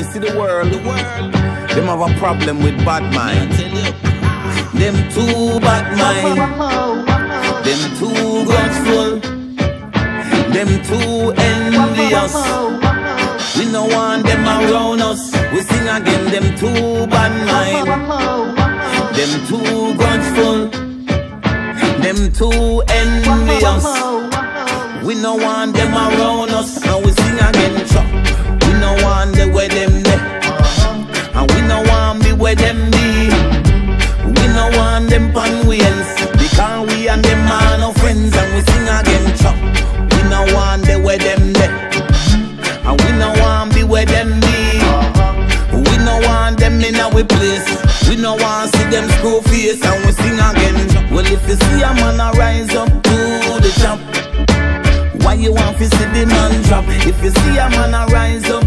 You see the world, the world. Them have a problem with bad mind. Them too bad mind. Them too grudgeful. Them too envious. We no want them around us. We sing again. Them too bad mind. Them too grudgeful. Them too envious. We no want them around us. Where them be. We no want them pan wheels. Because we and them are no friends. And we sing again. Chop. We no want the where them there. And we no want be where them be. We no want them in our place. We no want see them screw face and we sing again. Well, if you see a man a rise up to the top, why you want to see the man drop? If you see a man a rise up